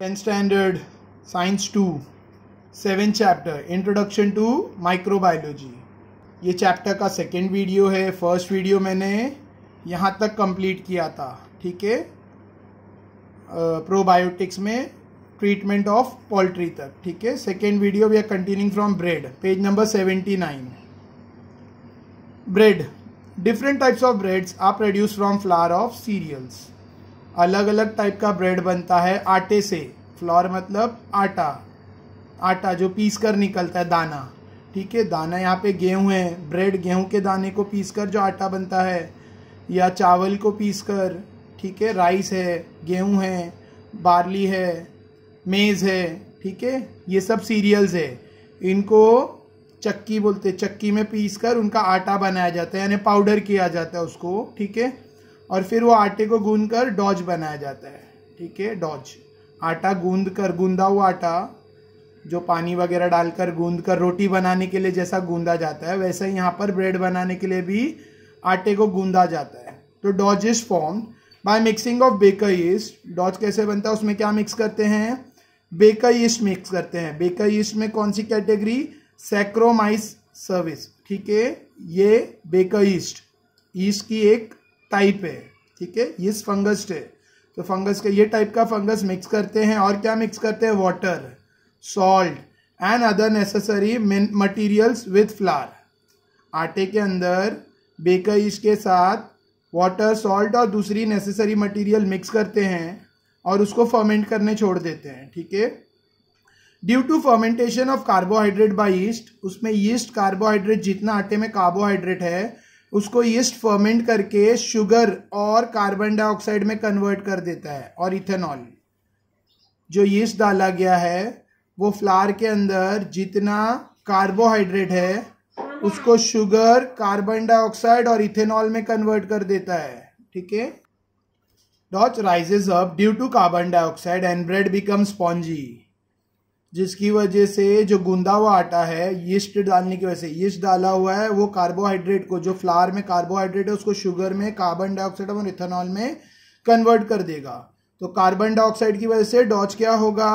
10th standard science 2 seven chapter, introduction to microbiology. ये chapter का second video है, first video मैंने यहाँ तक कंप्लीट किया था, ठीक है? प्रोबायोटिक्स में ट्रीटमेंट ऑफ़ पोल्ट्री तक, ठीक है? Second video we are continuing from bread page number seventy nine bread different types of breads are produce from flour of cereals अलग अलग टाइप का ब्रेड बनता है, आटे से। फ्लोर मतलब आटा। आटा जो पीस कर निकलता है, दाना। ठीक है, दाना यहाँ पे गेहूँ है। ब्रेड गेहूँ के दाने को पीस कर जो आटा बनता है, या चावल को पीस कर, ठीक है राइस है, गेहूँ है बार्ली है मेज़ है, ठीक है, ये सब सीरियल्स है। इनको चक्की बोलते चक्की में पीस कर उनका आटा बनाया जाता है, यानी पाउडर किया जाता है उसको, ठीक है। और फिर वो आटे को गूंद कर डॉज बनाया जाता है। ठीक है? डॉज। आटा गूंद कर गूंदा हुआ आटा, जो पानी वगैरह डालकर गूंद कर रोटी बनाने के लिए जैसा गूंदा जाता है, वैसे यहाँ पर ब्रेड बनाने के लिए भी आटे को गूंदा जाता है। तो dough is form by mixing of baker yeast dough कैसे बनता है? उसमें क्या मिक्स करते हैं? बेकर ईस्ट मिक्स करते हैं। बेकर ईस्ट में कौन सी कैटेगरी? सैक्रोमाइस सर्विस। ठीक है? ये बेकर ईस्ट ईस्ट की एक टाइप है, ठीक है? ये फंगस है। तो फंगस का ये टाइप का फंगस मिक्स करते हैं और क्या मिक्स करते हैं? Water salt and other necessary materials with flour आटे के अंदर बेकर ईस्ट के साथ वाटर सॉल्ट और दूसरी नेसेसरी मटेरियल मिक्स करते हैं और उसको फर्मेंट करने छोड़ देते हैं, ठीक है? Due to fermentation of carbohydrate by yeast उसमें ईस्ट कार्बोहाइड्रेट जितना आटे में कार्बोहाइड्रेट है उसको ईस्ट फर्मेंट करके शुगर और कार्बन डाइऑक्साइड में कन्वर्ट कर देता है, और इथेनॉल जो ईस्ट डाला गया है, वो फ्लावर के अंदर जितना कार्बोहाइड्रेट है, उसको शुगर कार्बन डाइऑक्साइड और इथेनॉल में कन्वर्ट कर देता है, ठीक है? Dough rises up due to carbon dioxide and bread become spongy जिसकी वजह से जो गूंदा हुआ आटा है, यीस्ट डालने की वजह से, यीस्ट डाला हुआ है, वो कार्बोहाइड्रेट को, जो फ्लावर में कार्बोहाइड्रेट है, उसको शुगर में कार्बन डाइऑक्साइड और इथेनॉल में कन्वर्ट कर देगा। तो कार्बन डाइऑक्साइड की वजह से डॉच क्या होगा?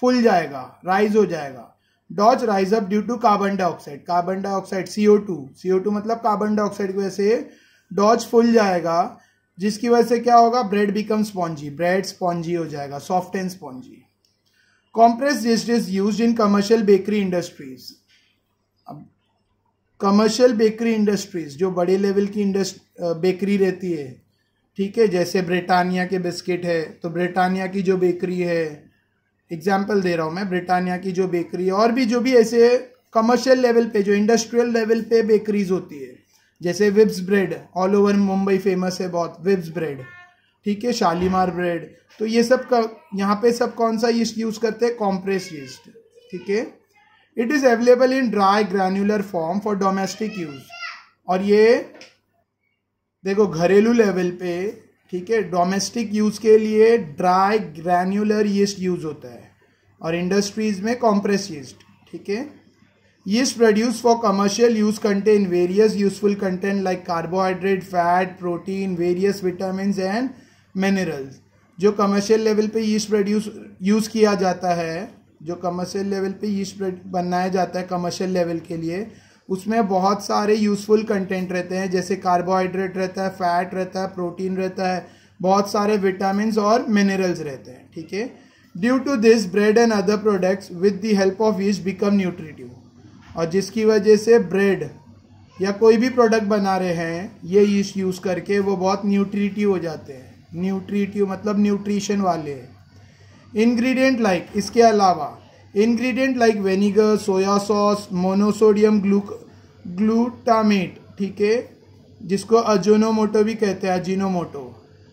फुल जाएगा राइज हो जाएगा। Dough rise up due to carbon dioxide carbon dioxide CO two CO two मतलब कार्बन डाइऑक्साइड की वजह से डॉच फुल जाएगा, जिसकी वजह से क्या होगा? Bread become spongy bread spongy हो जाएगा। Soft and spongy compressed yeast is used in commercial bakery industries. अब कमर्शियल बेकरी इंडस्ट्रीज़ जो बड़े लेवल की बेकरी रहती है, ठीक है? जैसे ब्रिटानिया के बिस्किट है तो ब्रिटानिया की जो बेकरी है एग्ज़ाम्पल दे रहा हूँ मैं ब्रिटानिया की जो बेकरी है, और भी जो भी ऐसे कमर्शियल लेवल पे, जो इंडस्ट्रियल लेवल पे बेकरीज होती है, जैसे Wibs bread all over Mumbai famous है बहुत विब्स ब्रेड ठीक है, शालीमार ब्रेड। तो ये सब का, यहाँ पे सब कौन सा यीस्ट यूज़ करते हैं? कॉम्प्रेस यीस्ट ठीक है? It is available in dry granular form for domestic use और ये, देखो, घरेलू लेवल पे, ठीक है डोमेस्टिक यूज़ के लिए ड्राई ग्रैन्युलर यीस्ट यूज़ होता है। और इंडस्ट्रीज़ में कॉम्प्रेस यीस्ट ठीक है? Yeast produced for commercial use contain various useful content like carbohydrate fat protein various vitamin and minerals जो कमर्शियल लेवल पे यीस्ट प्रोड्यूस यूज़ किया जाता है, जो कमर्शियल लेवल पे यीस्ट बनाया जाता है कमर्शियल लेवल के लिए, उसमें बहुत सारे यूज़फुल कंटेंट रहते हैं, जैसे कार्बोहाइड्रेट रहता है फैट रहता है प्रोटीन रहता है, बहुत सारे विटामिन और मिनरल्स रहते हैं, ठीक है? Due to this bread and other products with the help of yeast become nutritive और जिसकी वजह से ब्रेड या कोई भी प्रोडक्ट बना रहे हैं, ये यीस्ट यूज़ करके वो बहुत न्यूट्रिटिव हो जाते हैं। न्यूट्रिटिव मतलब न्यूट्रिशन वाले। इंग्रेडिएंट लाइक इसके अलावा ingredient like vinegar soya sauce monosodium glu glutamate ठीक है? जिसको अजोनोमोटो भी कहते हैं Ajinomoto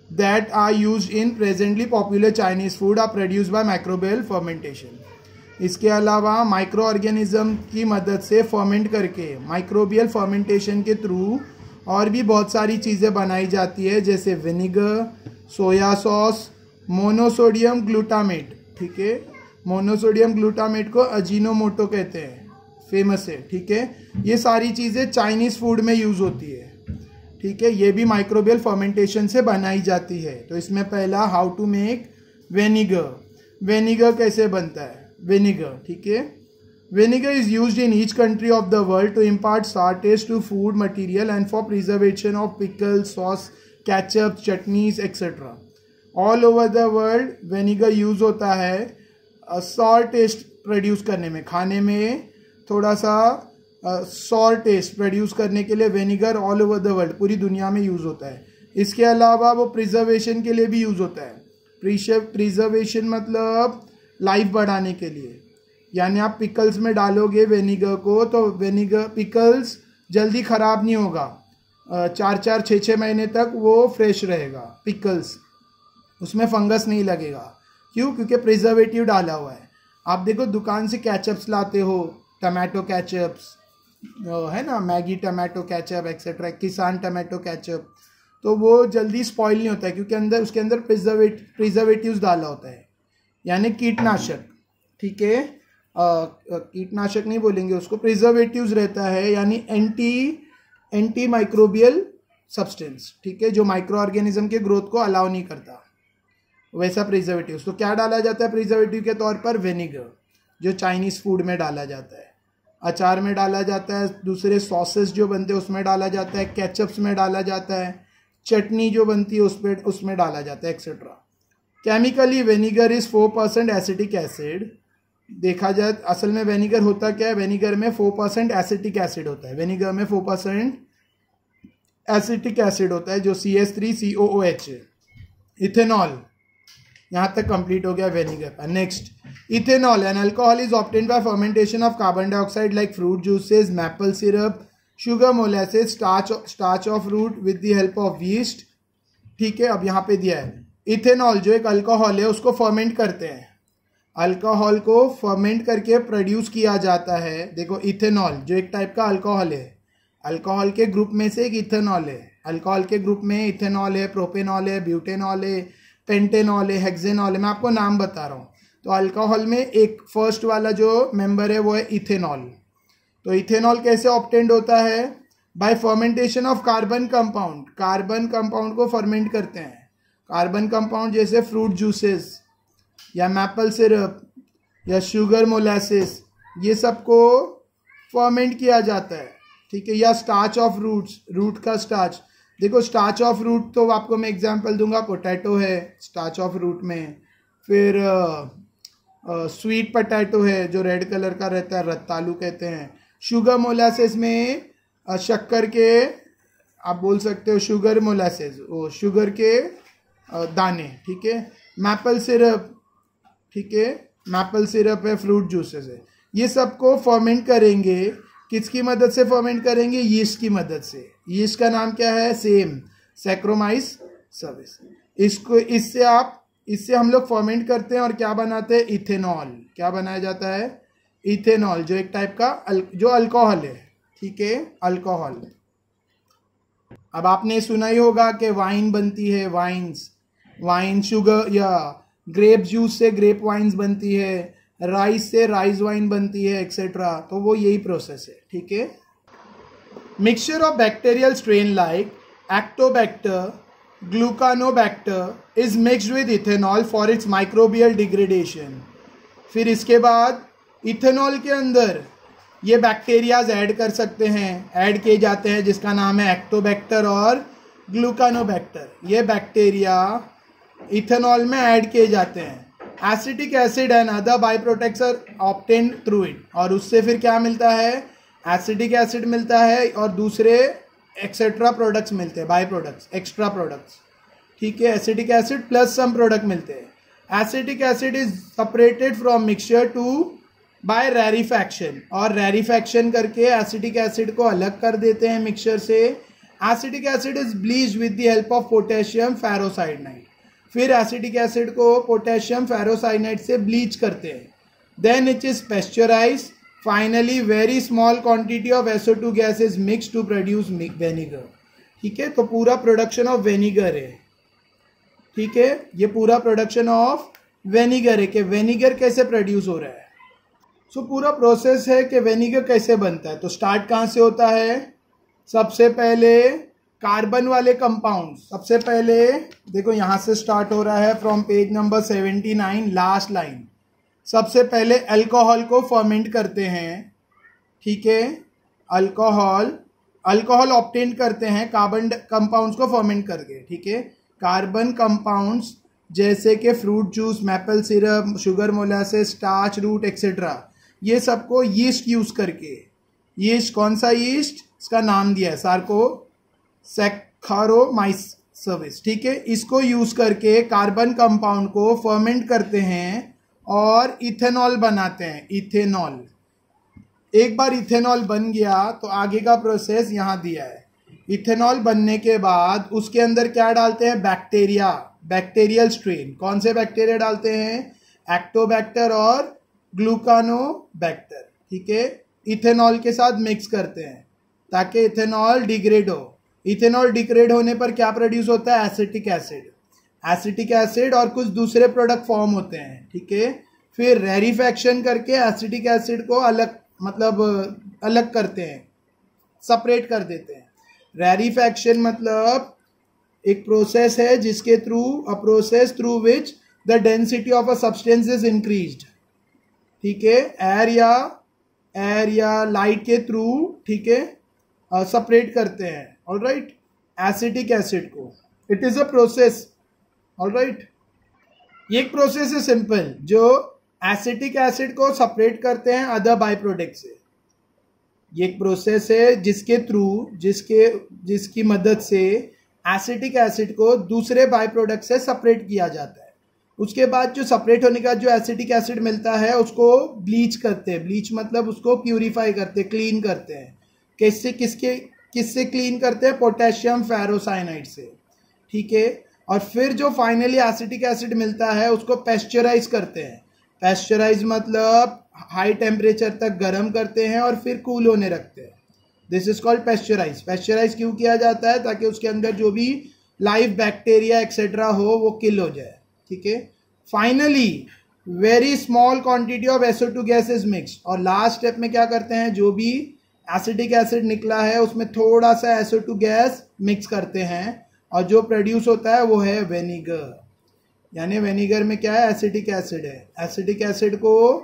that are use in presently popular Chinese food are produce by microbial fermentation इसके अलावा माइक्रो ऑर्गेनिज्म की मदद से फर्मेंट करके माइक्रोबियल फर्मेंटेशन के थ्रू और भी बहुत सारी चीज़ें बनाई जाती है, जैसे vinegar soya sauce monosodium glutamate ठीक है? मोनोसोडियम ग्लूटामेट को अजीनोमोटो कहते हैं फ़ेमस है, ठीक है? ये सारी चीज़ें चाइनीज़ फ़ूड में यूज़ होती है, ठीक है? ये भी माइक्रोबियल फर्मेंटेशन से बनाई जाती है। तो इसमें पहला how to make vinegar vinegar कैसे बनता है? वेनिगर ठीक है? Vinegar is use in each country of the world to impart sour taste to food material and for preservation of pickle sauce ketchup chutneys etcetera all over the world vinegar use होता है sorry test produce करने में। खाने में थोड़ा सा sorry test produce करने के लिए vinegar all over the world पूरी दुनिया में यूज़ होता है। इसके अलावा वो प्रिजर्वेशन के लिए भी यूज़ होता है। प्रिजर्वेशन मतलब लाइफ बढ़ाने के लिए। यानी आप पिकल्स में डालोगे वेनिगर को तो वेनिगर पिकल्स जल्दी ख़राब नहीं होगा। चार चार छः छः महीने तक वो फ्रेश रहेगा पिकल्स उसमें फंगस नहीं लगेगा। क्यों? क्योंकि प्रिजर्वेटिव डाला हुआ है। आप देखो, दुकान से कैचअप्स लाते हो टमाटो कैचअप्स है ना, Maggi tomato ketchup etcetera Kissan tomato ketchup तो वो जल्दी स्पॉइल नहीं होता है, क्योंकि अंदर, उसके अंदर प्रिजर्वेट प्रिजर्वेटिव डाला होता है। यानी कीटनाशक, ठीक है? कीटनाशक नहीं बोलेंगे उसको प्रिजर्वेटिव रहता है, यानी एंटी एंटी माइक्रोबियल सब्सटेंस ठीक है, जो माइक्रो ऑर्गेनिज्म के ग्रोथ को अलाउ नहीं करता। वैसा प्रिजर्वेटिव तो क्या डाला जाता है प्रिजर्वेटिव के तौर पर? वेनिगर जो चाइनीज़ फ़ूड में डाला जाता है। अचार में डाला जाता है, दूसरे सॉसेस जो बनते हैं उसमें डाला जाता है केचप्स में डाला जाता है, चटनी जो बनती है उस पर उसमें डाला जाता है etcetera chemically vinegar is four percent acetic acid देखा जाए, असल में वेनिगर होता क्या है? वेनिगर में फोर परसेंट एसिटिक एसिड होता है। वेनिगर में फोर परसेंट एसिटिक एसिड होता है, जो C S three C O O H ethanol यहाँ तक कंप्लीट हो गया vinegar next ethanol an alcohol is obtain by fermentation of carbon dioxide like fruit juices maple syrup sugar molasses starch starch of fruit with the help of yeast ठीक है, अब यहाँ पे दिया है। इथेनॉल जो एक अल्कोहल है, उसको फर्मेंट करते हैं। अल्कोहल को फर्मेंट करके प्रोड्यूस किया जाता है। देखो, इथेनॉल, जो एक टाइप का अल्कोहल है। अल्कोहल के ग्रुप में से एक इथेनॉल है। अल्कोहल के ग्रुप में इथेनॉल है प्रोपेनॉल है ब्यूटेनॉल है पेंटेनॉल है हेक्सेनॉल है। मैं आपको नाम बता रहा हूँ। तो अल्कोहल में एक फ़र्स्ट वाला जो मेंबर है, वो है इथेनॉल। तो इथेनॉल कैसे ऑप्टेंड होता है? By fermentation of carbon compound carbon compound को फर्मेंट करते हैं। कार्बन कंपाउंड जैसे फ्रूट जूसेस या मैपल सिरप, या शुगर मोलासिस, ये सबको फर्मेंट किया जाता है, ठीक है? या स्टार्च ऑफ़ रूट्स रूट का स्टार्च देखो स्टार्च ऑफ़ रूट तो आपको मैं एग्जांपल दूँगा पोटैटो है स्टार्च ऑफ़ रूट में। फिर स्वीट पोटैटो है, जो रेड कलर का रहता है, रत्तालू कहते हैं। शुगर मोलासेस में शक्कर के, आप बोल सकते हो शुगर मोलासेस वो शुगर के दाने, ठीक है? मैपल सिरप ठीक है? मैपल सिरप है फ्रूट जूसेस है। ये सबको फर्मेंट करेंगे। किसकी मदद से फर्मेंट करेंगे? यीस्ट की मदद से। यीस्ट का नाम क्या है? सेम सेक्रोमाइस सर्विस इसको इससे आप इससे हम लोग फॉर्मेंट करते हैं और क्या बनाते हैं? इथेनॉल क्या बनाया जाता है? इथेनॉल जो एक टाइप का अल, जो अल्कोहल है। ठीक है? अल्कोहल अब आपने सुना ही होगा कि वाइन बनती है वाइन्स वाइन शुगर या ग्रेप जूस से ग्रेप वाइन्स बनती है, राइस से राइस वाइन बनती है एक्सेट्रा तो वो यही प्रोसेस है, ठीक है? Mixture of bacterial strain like acetobacter gluconobacter is mixed with ethanol for its microbial degradation फिर इसके बाद इथेनॉल के अंदर ये बैक्टीरियाज ऐड कर सकते हैं। ऐड किए जाते हैं जिसका नाम है एक्टोबैक्टर और ग्लूकानोबैक्टर ये बैक्टीरिया इथेनॉल में ऐड किए जाते हैं। Acetic acid and other by products are obtained through it और उससे फिर क्या मिलता है? एसिडिक एसिड मिलता है और दूसरे एक्सेट्रा प्रोडक्ट्स मिलते हैं बाई प्रोडक्ट्स एक्स्ट्रा प्रोडक्ट्स ठीक है? Acidic acid plus some product मिलते हैं। Acidic acid is separated from mixture to by rarefaction और रेरिफैक्शन करके एसिडिक एसिड को अलग कर देते हैं मिक्सचर से। Acidic acid is bleach with the help of potassium ferrocyanide फिर एसिडिक एसिड को पोटेशियम फेरोसाइनाइड से ब्लीच करते हैं। Then it is pasteurize finally very small quantity of SO two gas is mix to produce vinegar ठीक है? तो पूरा production of vinegar है। ठीक है? ये पूरा प्रोडक्शन ऑफ़ वेनिगर है कि वेनिगर कैसे प्रोड्यूस हो रहा है? सो so, पूरा प्रोसेस है कि वेनिगर कैसे बनता है? तो स्टार्ट कहाँ से होता है? सबसे पहले कार्बन वाले कंपाउंड सबसे पहले, देखो यहाँ से स्टार्ट हो रहा है from page number seventy nine last line सबसे पहले अल्कोहल को फर्मेंट करते हैं। ठीक है? अल्कोहल अल्कोहल ऑप्टेंट करते हैं कार्बन कंपाउंड्स को फर्मेंट करके। ठीक है? कार्बन कंपाउंड्स जैसे कि fruit juice maple syrup sugar molasses starch root etcetera ये सबको यीस्ट यूज़ करके। यीस्ट कौन सा यीस्ट इसका नाम दिया है सार्को सेखारोमाइस सर्विस ठीक है? इसको यूज़ करके कार्बन कंपाउंड को फर्मेंट करते हैं और इथेनॉल बनाते हैं इथेनॉल एक बार इथेनॉल बन गया तो आगे का प्रोसेस यहाँ दिया है। इथेनॉल बनने के बाद उसके अंदर क्या डालते हैं? बैक्टीरिया बैक्टीरियल स्ट्रेन कौन से बैक्टीरिया डालते हैं? एक्टोबैक्टर और ग्लूकानोबैक्टर ठीक है? इथेनॉल के साथ मिक्स करते हैं ताकि इथेनॉल डिग्रेड हो। इथेनॉल डिग्रेड होने पर क्या प्रोड्यूस होता है? एसिटिक एसिड एसिटिक एसिड और कुछ दूसरे प्रोडक्ट फॉर्म होते हैं, ठीक है? फिर रेरिफेक्शन करके एसिटिक एसिड को अलग मतलब अलग करते हैं सेपरेट कर देते हैं। रेरिफेक्शन मतलब एक प्रोसेस है जिसके through a process through which the density of a substance is increase ठीक है? एयर या एयर या लाइट के थ्रू ठीक है? सेपरेट करते हैं। ऑल राइट एसिटिक एसिड को। It is a process all right ये एक प्रोसेस है सिंपल जो एसिटिक एसिड को सेपरेट करते हैं अदर बाय प्रोडक्ट से। ये एक प्रोसेस है जिसके थ्रू जिसके, जिसकी मदद से एसिटिक एसिड को दूसरे बाय प्रोडक्ट से सेपरेट किया जाता है। उसके बाद जो सेपरेट होने का जो एसिटिक एसिड मिलता है, उसको ब्लीच करते हैं। ब्लीच मतलब उसको प्यूरिफाई करते क्लीन करते हैं। किससे, किसके किससे क्लीन करते हैं? पोटेशियम फेरोसाइनाइड से। ठीक है? और फिर जो फाइनली एसिटिक एसिड मिलता है, उसको पेस्चराइज करते हैं। पेस्चराइज मतलब हाई टेम्परेचर तक गर्म करते हैं और फिर कूल होने रखते हैं। This is called pasteurize pasteurize क्यों किया जाता है? ताकि उसके अंदर जो भी लाइव बैक्टीरिया एक्सेट्रा हो, वो किल हो जाए। ठीक है? Finally very small quantity of SO two gas is mix और लास्ट स्टेप में क्या करते हैं? जो भी एसिडिक एसिड निकला है, उसमें थोड़ा सा एसओ टू गैस मिक्स करते हैं और जो प्रोड्यूस होता है वो है वेनिगर यानी वेनिगर में क्या है? एसिडिक एसिड है. एसिडिक एसिड को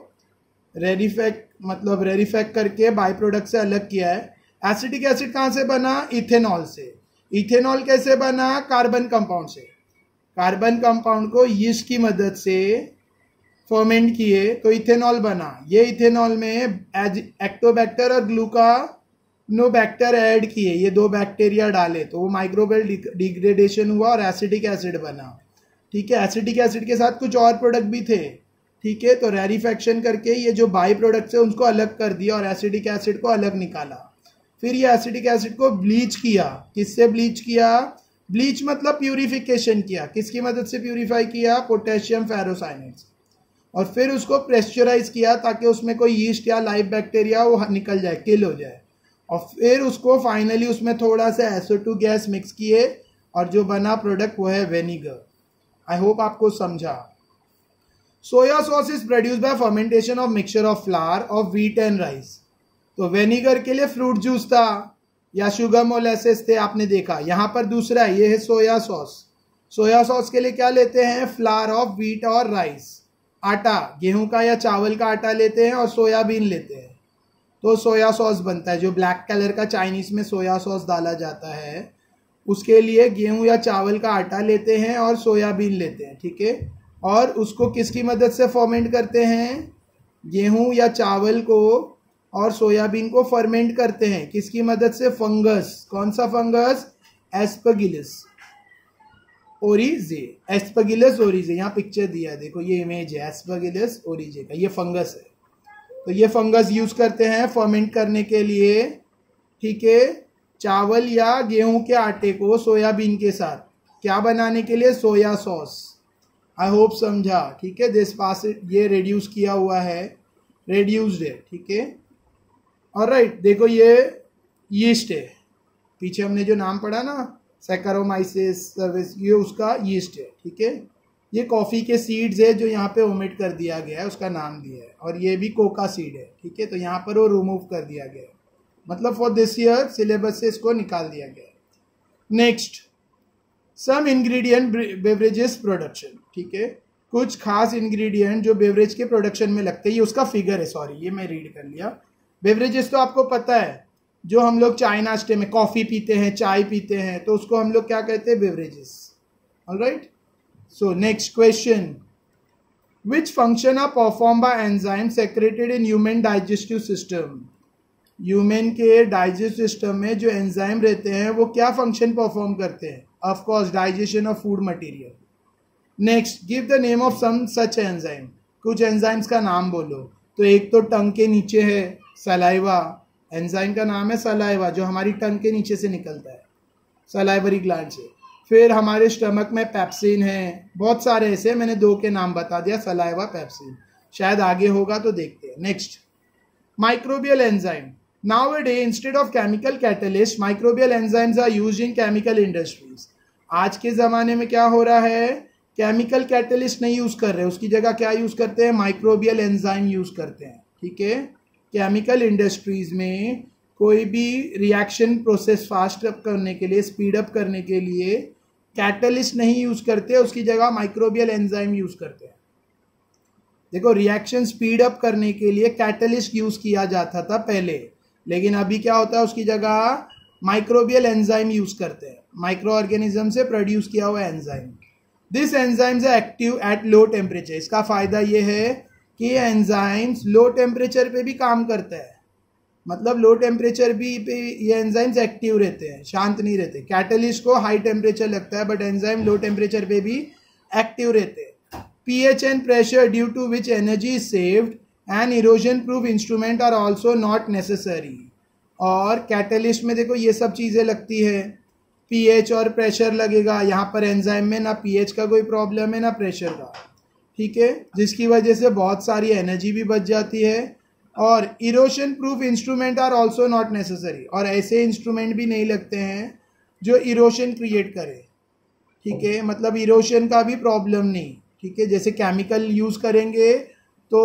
रेडिफेक्ट मतलब रेडिफेक्ट करके बाई प्रोडक्ट से अलग किया है। एसिडिक एसिड कहाँ से बना? इथेनॉल से। इथेनॉल कैसे बना? कार्बन कंपाउंड से। कार्बन कंपाउंड को यीस्ट की मदद से फर्मेंट किए तो इथेनॉल बना। ये इथेनॉल में एज एक्टोबैक्टर और ग्लूका नो बैक्टर ऐड किए। ये दो बैक्टीरिया डाले तो वो माइक्रोबेल डिग्रेडेशन हुआ और एसिडिक एसिड बना। ठीक है? एसिडिक एसिड के साथ कुछ और प्रोडक्ट भी थे। ठीक है? तो रेरिफेक्शन करके ये जो बाई प्रोडक्ट्स है, उनको अलग कर दिया और एसिडिक एसिड को अलग निकाला। फिर ये एसिडिक एसिड को ब्लीच किया। किससे ब्लीच किया? ब्लीच मतलब प्यूरिफिकेशन किया। किसकी मदद से प्यूरिफाई किया? पोटेशियम फेरोसाइनेट और फिर उसको प्रेस्चराइज किया ताकि उसमें कोई ईस्ट या लाइव बैक्टीरिया वो निकल जाए, किल हो जाए। और फिर उसको फाइनली उसमें थोड़ा सा एसओ टू गैस मिक्स किए और जो बना प्रोडक्ट वो है वेनीगर आई होप आपको समझा। Soya sauce is produce by fermentation of mixture of flour of wheat and rice तो वेनीगर के लिए फ्रूट जूस था या शुगर मोलेसेस थे, आपने देखा। यहाँ पर दूसरा है, ये है सोया सॉस सोया सॉस के लिए क्या लेते हैं? फ्लावर ऑफ़ व्हीट और राइस आटा, गेहूँ का या चावल का आटा लेते हैं और सोयाबीन लेते हैं। तो सोया सॉस बनता है, जो ब्लैक कलर का चाइनीज़ में सोया सॉस डाला जाता है। उसके लिए गेहूँ या चावल का आटा लेते हैं और सोयाबीन लेते हैं, ठीक है? और उसको किसकी मदद से फर्मेंट करते हैं? गेहूँ या चावल को और सोयाबीन को फर्मेंट करते हैं। किसकी मदद से? फंगस। कौन सा फंगस? एस्पगिलिस। ओरिजे, एस्पगिलस ओरिजे, यहाँ पिक्चर दिया है, देखो ये इमेज है, एस्पगिलस ओरिजे का, ये फंगस है। तो ये फंगस यूज़ करते हैं फर्मेंट करने के लिए, ठीक है? चावल या गेहूँ के आटे को सोयाबीन के साथ, क्या बनाने के लिए? Soya sauce. आई होप समझा, ठीक है? दिस पास ये रिड्यूस किया हुआ है रेड्यूस्ड है, ठीक है? और राइट देखो ये यीस्ट है। पीछे हमने जो नाम पढ़ा ना सेकारोमाइसिस सर्विस ये उसका यीस्ट है, ठीक है? ये कॉफ़ी के सीड्स है जो यहाँ पे ओमिट कर दिया गया है, उसका नाम दिया है। और ये भी कोका सीड है, ठीक है? तो यहाँ पर वो रिमूव कर दिया गया है। मतलब फॉर दिस ईयर सिलेबस से इसको निकाल दिया गया है। Next some ingredient beverages production ठीक है? कुछ खास इंग्रेडिएंट जो बेवरेज के प्रोडक्शन में लगते हैं, ये उसका फिगर है सॉरी ये मैं रीड कर लिया। बेवरेजेस तो आपको पता है जो हम लोग चाय नाश्ते में कॉफ़ी पीते हैं, चाय पीते हैं तो उसको हम लोग क्या कहते हैं? Beverages all right so next question which function are perform by enzyme secreted in human digestive system human के डाइजेस्ट सिस्टम में जो एंजाइम रहते हैं, वो क्या फ़ंक्शन परफॉर्म करते हैं? Of course digestion of food material next give the name of some such enzyme कुछ एंजाइम्स का नाम बोलो। तो एक तो टंग के नीचे है सलाइवा एंजाइम का नाम है सलाइवा जो हमारी टंग के नीचे से निकलता है सलाइवरी ग्लैंड से। फिर हमारे स्टमक में पैप्सिन है, बहुत सारे ऐसे, मैंने दो के नाम बता दिया सलाइवा पैप्सिन शायद आगे होगा तो देखते हैं। Next microbial enzyme now a day instead of chemical catalyst microbial enzymes are use in chemical industries आज के ज़माने में क्या हो रहा है? केमिकल कैटलिस्ट नहीं यूज़ कर रहे, उसकी जगह क्या यूज़ करते हैं? माइक्रोबियल एंजाइम यूज़ करते हैं, ठीक है? केमिकल इंडस्ट्रीज़ में कोई भी रिएक्शन प्रोसेस फास्ट अप करने के लिए स्पीड अप करने के लिए कैटलिस्ट नहीं यूज़ करते, उसकी जगह माइक्रोबियल एंजाइम यूज़ करते हैं। देखो रिएक्शन स्पीड अप करने के लिए कैटलिस्ट यूज़ किया जाता था पहले, लेकिन अभी क्या होता है, उसकी जगह माइक्रोबियल एंजाइम यूज़ करते हैं। माइक्रो ऑर्गेनिज्म से प्रोड्यूस किया हुआ enzyme this enzymes active at low temperature इसका फ़ायदा ये है कि ये एंजाइम्स लो टेम्परेचर पे भी काम करता है। मतलब लो टेम्परेचर भी, पे ये एंजाइम्स एक्टिव रहते हैं, शांत नहीं रहते। कैटलिस्ट को हाई टेम्परेचर लगता है बट एंजाइम लो टेम्परेचर पे भी एक्टिव रहते हैं। P H and pressure due to which energy is saved and erosion proof instrument are also not necessary और कैटलिस्ट में देखो ये सब चीज़ें लगती है। पीएच और प्रेशर लगेगा, यहाँ पर एंजाइम में ना पीएच का कोई प्रॉब्लम है, ना प्रेशर का। ठीक है? जिसकी वजह से बहुत सारी एनर्जी भी बच जाती है और erosion proof instrument are also not necessary और ऐसे इंस्ट्रूमेंट भी नहीं लगते हैं जो इरोशन क्रिएट करे। ठीक है? मतलब इरोशन का भी प्रॉब्लम नहीं। ठीक है? जैसे केमिकल यूज़ करेंगे तो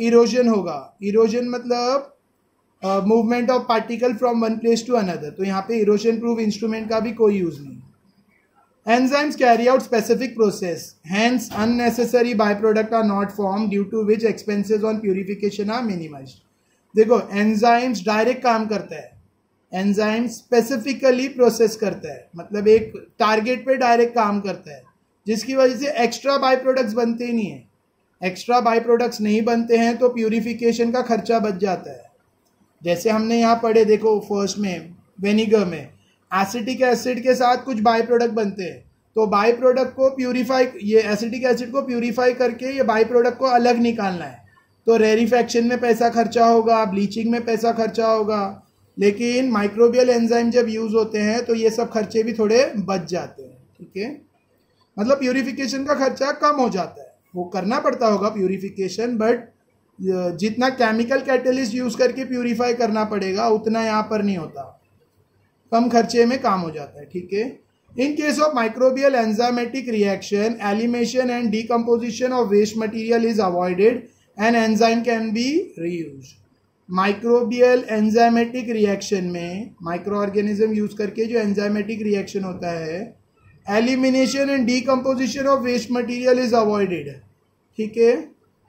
इरोजन होगा। इरोजन मतलब movement of particle from one place to another तो यहाँ पे इरोशन प्रूफ इंस्ट्रूमेंट का भी कोई यूज़ नहीं। Carry out specific process hence unnecessary by product are not form due to which expenses on purification are minimize देखो enzymes direct काम करता है। एंजाइम स्पेसिफिकली प्रोसेस करता है। मतलब एक टारगेट पे डायरेक्ट काम करता है। जिसकी वजह से एक्स्ट्रा बाय प्रोडक्ट्स बनते ही नहीं है। एक्स्ट्रा बाई प्रोडक्ट्स नहीं बनते हैं तो प्यूरिफिकेशन का खर्चा बच जाता है। जैसे हमने यहाँ पढ़े, देखो फ़र्स्ट में वेनिगर में। एसिटिक एसिड के साथ कुछ बाई प्रोडक्ट बनते हैं। तो बाई प्रोडक्ट को प्यूरीफाई ये एसिटिक एसिड को प्यूरीफाई करके ये बाई प्रोडक्ट को अलग निकालना है। तो रेरिफेक्शन में पैसा खर्चा होगा ब्लीचिंग में पैसा खर्चा होगा। लेकिन माइक्रोबियल एंजाइम जब यूज़ होते हैं तो ये सब खर्चे भी थोड़े बच जाते हैं, ठीक है? मतलब प्यूरिफिकेशन का खर्चा कम हो जाता है। वो करना पड़ता होगा प्यूरिफिकेशन बट जितना केमिकल कैटलिस्ट यूज़ करके प्यूरिफाई करना पड़ेगा, उतना यहाँ पर नहीं होता। कम खर्चे में काम हो जाता है, ठीक है? In case of microbial enzymatic reaction elimination and decomposition of waste material is avoided and enzyme can be reuse microbial enzymatic reaction में माइक्रो ऑर्गेनिज्म यूज़ करके जो एंजामेटिक रिएक्शन होता है elimination and decomposition of waste material is avoided ठीक है?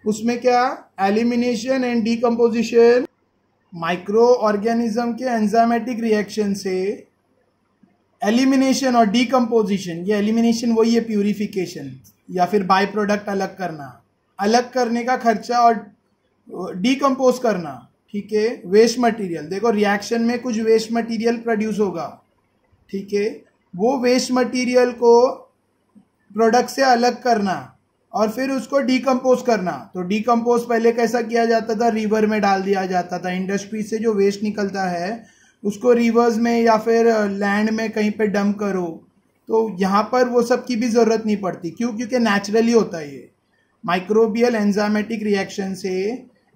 उसमें क्या? Elimination and decomposition micro organism के एंजामेटिक रिएक्शन से एलिमिनेशन और डीकम्पोजिशन ये एलिमिनेशन वही है प्यूरिफिकेशन या फिर बाय प्रोडक्ट अलग करना। अलग करने का खर्चा और डीकम्पोज करना, ठीक है? वेस्ट मटेरियल देखो रिएक्शन में कुछ वेस्ट मटेरियल प्रोड्यूस होगा, ठीक है? वो वेस्ट मटेरियल को प्रोडक्ट से अलग करना और फिर उसको डीकम्पोज करना। तो डीकम्पोज पहले कैसा किया जाता था? रिवर में डाल दिया जाता था। इंडस्ट्री से जो वेस्ट निकलता है, उसको रिवर्स में या फिर लैंड में कहीं पे डंप करो। तो यहाँ पर वो सब की भी ज़रूरत नहीं पड़ती। क्यों? क्योंकि नेचुरली होता है ये। माइक्रोबियल एंजामेटिक रिएक्शन से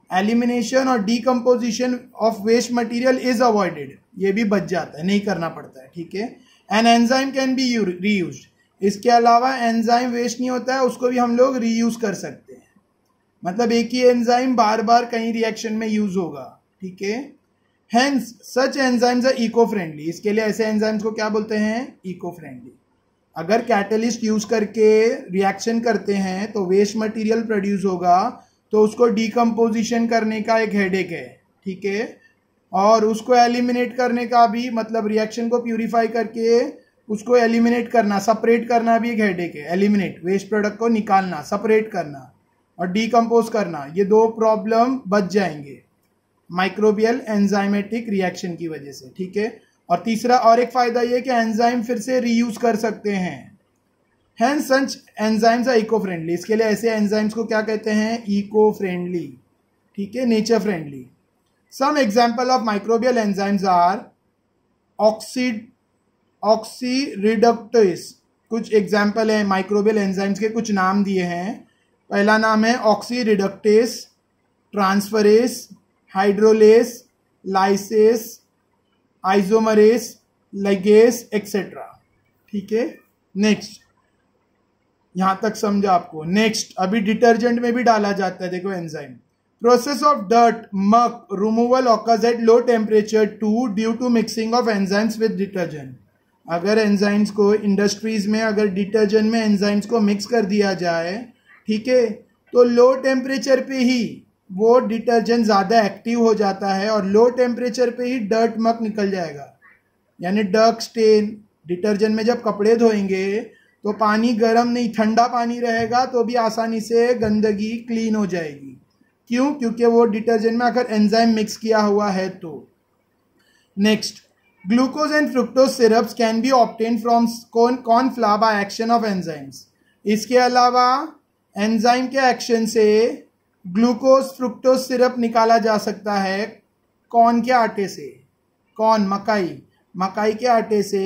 एलिमिनेशन और decomposition of waste material is avoided ये भी बच जाता है। नहीं करना पड़ता है। ठीक है? An enzyme can be reuse इसके अलावा एंजाइम वेस्ट नहीं होता है, उसको भी हम लोग रीयूज कर सकते हैं। मतलब एक ही एंजाइम बार बार कहीं रिएक्शन में यूज़ होगा, ठीक है? Hence such enzymes are eco friendly इसके लिए ऐसे एंजाइम्स को क्या बोलते हैं? इको फ्रेंडली अगर कैटलिस्ट यूज़ करके रिएक्शन करते हैं तो वेस्ट मटेरियल प्रोड्यूस होगा तो उसको डिकम्पोजिशन करने का एक हेडेक है, ठीक है? और उसको एलिमिनेट करने का भी मतलब रिएक्शन को प्यूरिफाई करके उसको एलिमिनेट करना सेपरेट करना भी एक हेडेक है। एलिमिनेट वेस्ट प्रोडक्ट को निकालना सेपरेट करना और डीकम्पोज करना, ये दो प्रॉब्लम बच जाएँगे। माइक्रोबियल एंजाइमेटिक रिएक्शन की वजह से, ठीक है? और तीसरा और एक फ़ायदा ये कि एंजाइम फिर से रीयूज कर सकते हैं। Hence such enzymes are eco friendly इसके लिए ऐसे एंजाइम्स को क्या कहते हैं? इको फ्रेंडली ठीक है? Nature friendly some example of microbial enzymes are oxide oxidoreductases कुछ एग्ज़ाम्पल है माइक्रोबियल एंजाइम्स के कुछ नाम दिए हैं। पहला नाम है oxidoreductase transferase hydrolase lyases isomerase ligase etcetera ठीक है? नेक्स्ट यहाँ तक समझा आपको। नेक्स्ट अभी डिटर्जेंट में भी डाला जाता है, देखो enzyme process of dirt muck removal occurs at low temperature to due to mixing of enzymes with detergent अगर एंजाइम्स को इंडस्ट्रीज़ में, अगर डिटर्जेंट में एंजाइम्स को मिक्स कर दिया जाए, ठीक है तो लो टेम्परेचर पे ही वो डिटर्जेंट ज़्यादा एक्टिव हो जाता है और लो टेम्परेचर पे ही डर्ट मक निकल जाएगा। यानी डर्क स्टेन डिटर्जेंट में जब कपड़े धोएँगे तो पानी गर्म नहीं, ठंडा पानी रहेगा तो भी आसानी से गंदगी क्लीन हो जाएगी। क्यों? क्योंकि वो डिटर्जेंट में अगर एंजाइम मिक्स किया हुआ है तो। Next glucose and fructose syrups can be obtained from corn flour by action of enzymes इसके अलावा एंजाइम के एक्शन से ग्लूकोज फ्रुक्टोज सिरप निकाला जा सकता है कौन के आटे से। कौन मकाई। मकाई के आटे से,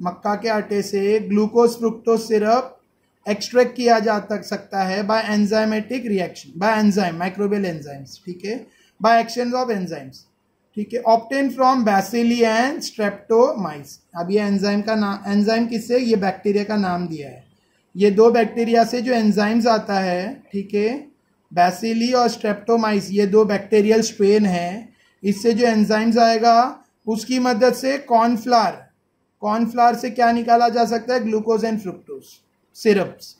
मक्का के आटे से ग्लूकोज फ्रुक्टोज सिरप एक्सट्रैक्ट किया जा सकता है by enzymatic reaction by enzyme microbial enzymes ठीक है? बाय एक्शन ऑफ़ एंजाइम्स ठीक है obtained from bacilli and streptomyces अब ये एंजाइम का नाम एंजाइम किससे? ये बैक्टीरिया का नाम दिया है। ये दो बैक्टीरिया से जो एंजाइम्स आता है, ठीक है बैसिली और स्ट्रेप्टोमाइस ये दो बैक्टीरियल स्ट्रेन है। इससे जो एंजाइम्स आएगा, उसकी मदद से कॉर्नफ्लावर कॉर्नफ्लावर से क्या निकाला जा सकता है? Glucose and fructose syrups